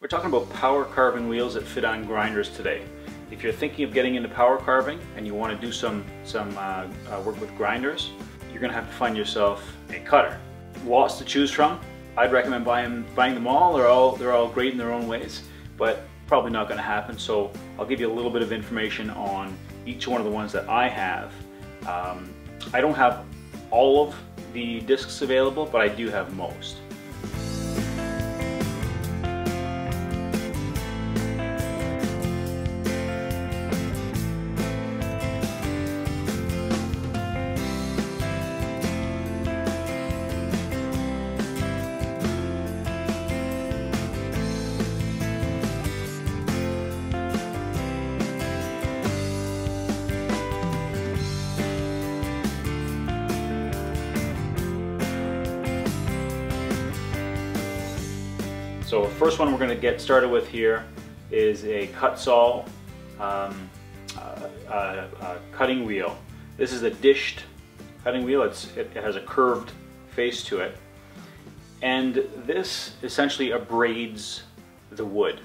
We're talking about power carving wheels that fit on grinders today. If you're thinking of getting into power carving and you want to do some, some uh, uh, work with grinders, you're going to have to find yourself a cutter. Lots to choose from. I'd recommend buying, buying them all. They're all. they're all great in their own ways, but probably not going to happen. So I'll give you a little bit of information on each one of the ones that I have. Um, I don't have all of the discs available, but I do have most. So the first one we're going to get started with here is a Kutzall um, uh, uh, uh, cutting wheel. This is a dished cutting wheel. It's, it, it has a curved face to it. And this essentially abrades the wood.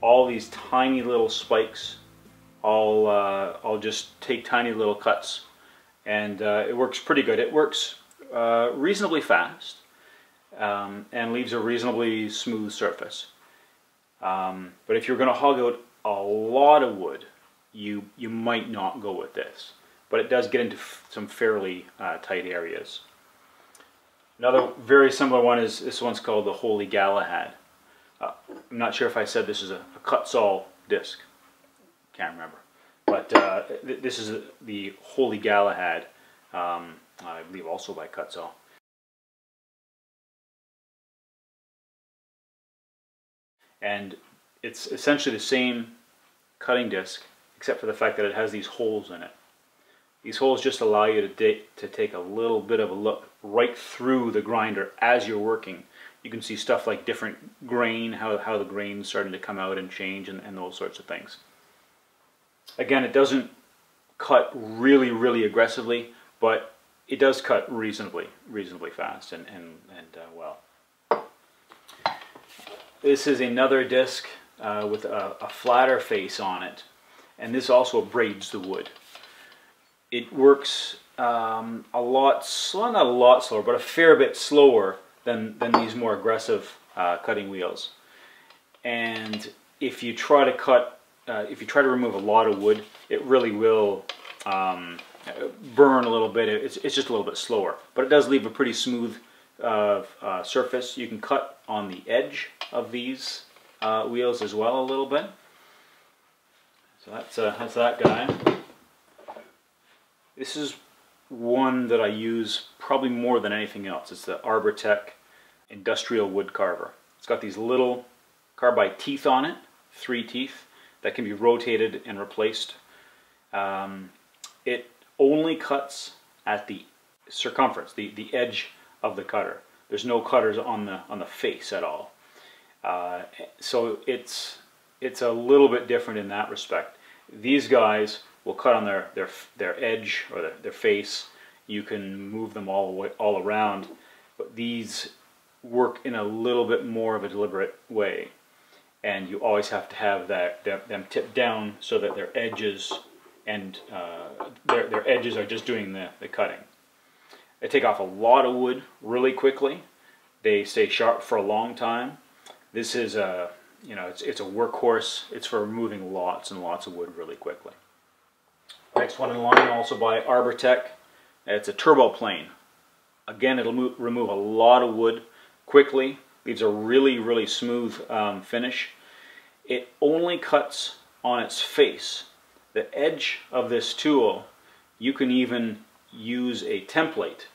All these tiny little spikes all, uh, all just take tiny little cuts. And uh, it works pretty good. It works uh, reasonably fast um, and leaves a reasonably smooth surface. Um, but if you're going to hog out a lot of wood, you, you might not go with this. But it does get into some fairly uh, tight areas. Another very similar one is this one's called the Holey Galahad. Uh, I'm not sure if I said this is a, a Kutzall disc. Can't remember. But uh, th this is the Holey Galahad, um, I believe also by Kutzall. And it's essentially the same cutting disc except for the fact that it has these holes in it. These holes just allow you to, to take a little bit of a look right through the grinder as you're working. You can see stuff like different grain, how, how the grain's starting to come out and change and, and those sorts of things. Again, it doesn't cut really, really aggressively, but it does cut reasonably, reasonably fast and, and, and uh, well. This is another disc uh, with a, a, flatter face on it, and this also abrades the wood. It works um, a lot, slow, not a lot slower, but a fair bit slower than, than these more aggressive uh, cutting wheels. And if you try to cut, uh, if you try to remove a lot of wood, it really will um, burn a little bit. It's, it's just a little bit slower, but it does leave a pretty smooth uh, uh, surface. You can cut on the edge of these uh, wheels as well a little bit. So that's, uh, that's that guy. This is one that I use probably more than anything else. It's the Arbortech Industrial Wood Carver. It's got these little carbide teeth on it, three teeth, that can be rotated and replaced. Um, it only cuts at the circumference, the, the edge of the cutter. There's no cutters on the on the face at all. Uh, so it's it's a little bit different in that respect. These guys will cut on their their their edge or their, their face. You can move them all way, all around, but these work in a little bit more of a deliberate way, and you always have to have that them tipped down so that their edges and uh, their their edges are just doing the the cutting. They take off a lot of wood really quickly. They stay sharp for a long time. This is a, you know, it's, it's a workhorse. It's for removing lots and lots of wood really quickly. Next one in line, also by Arbortech. It's a turbo plane. Again, it'll move, remove a lot of wood quickly. Leaves a really, really smooth um, finish. It only cuts on its face. The edge of this tool, you can even use a template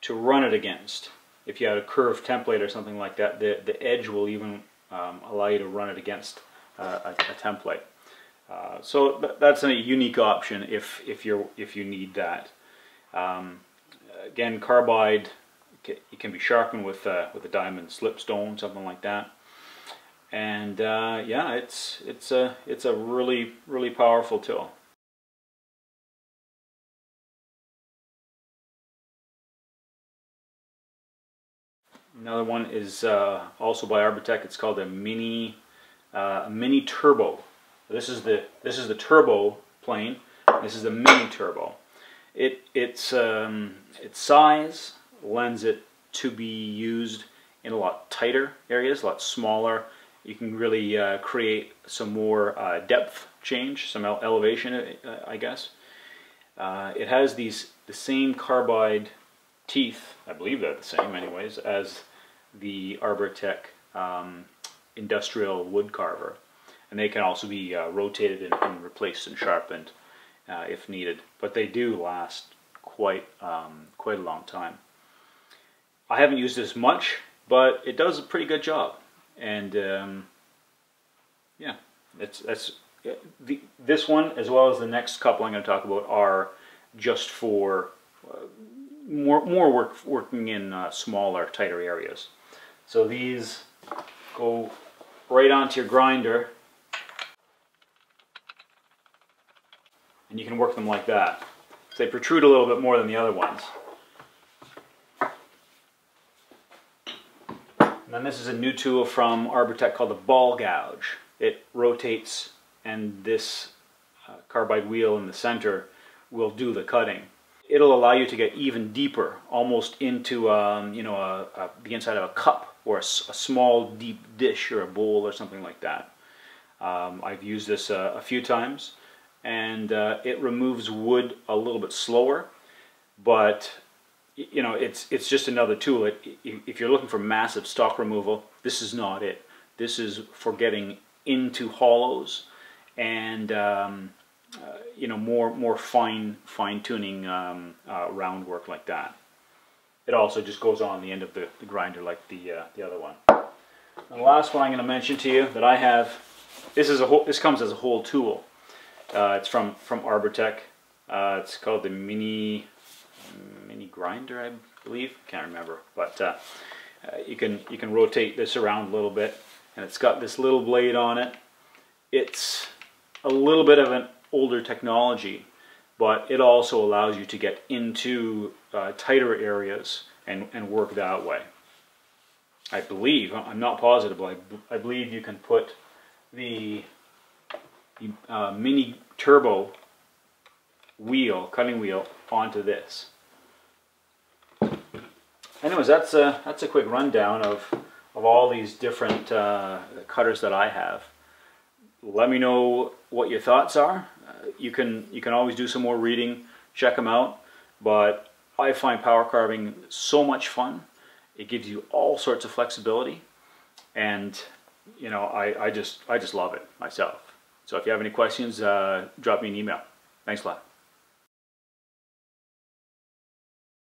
to run it against. If you had a curved template or something like that, the, the edge will even um, allow you to run it against uh, a, a, template. Uh, so that's a unique option if, if, you're, if you need that. Um, again, carbide, it can be sharpened with, uh, with a diamond slipstone, something like that. And uh, yeah, it's, it's, a, it's a really, really powerful tool. Another one is uh, also by Arbortech. It's called a mini uh, mini turbo. This is the this is the turbo plane. This is the mini turbo. It its um, its size lends it to be used in a lot tighter areas, a lot smaller. You can really uh, create some more uh, depth change, some ele elevation, uh, I guess. Uh, it has these the same carbide teeth, I believe they're the same anyways, as the Arbortech um, industrial wood carver. And they can also be uh, rotated and, and, replaced and sharpened uh, if needed. But they do last quite, um, quite a long time. I haven't used this much, but it does a pretty good job. And um, yeah, it's, that's the, this one as well as the next couple I'm going to talk about are just for uh, more more work working in uh, smaller, tighter areas. So these go right onto your grinder, and you can work them like that. They protrude a little bit more than the other ones. And then this is a new tool from Arbortech called the ball gouge. It rotates and this uh, carbide wheel in the center will do the cutting. It'll allow you to get even deeper, almost into um, you know a, a, the inside of a cup or a, a, small deep dish or a bowl or something like that. Um, I've used this uh, a few times and uh, it removes wood a little bit slower, but you know it's it's just another tool. It, if you're looking for massive stock removal, this is not it. This is for getting into hollows and um, uh, you know more more fine fine tuning um, uh, round work like that. It also just goes on the end of the, the grinder like the uh, the other one. And the last one I'm going to mention to you that I have, this is a whole, this comes as a whole tool. Uh, it's from from Arbortech. Uh, it's called the mini mini grinder, I believe. Can't remember, but uh, you can you can rotate this around a little bit, and it's got this little blade on it. It's a little bit of an older technology, but it also allows you to get into uh, tighter areas and, and work that way. I believe, I'm not positive, but I, believe you can put the, the uh, mini turbo wheel, cutting wheel, onto this. Anyways, that's a, that's a quick rundown of, of all these different uh, cutters that I have let me know what your thoughts are. You can you can always do some more reading, check them out. But I find power carving so much fun. It gives you all sorts of flexibility, and you know I, I just I just love it myself. So if you have any questions, uh, drop me an email. Thanks a lot.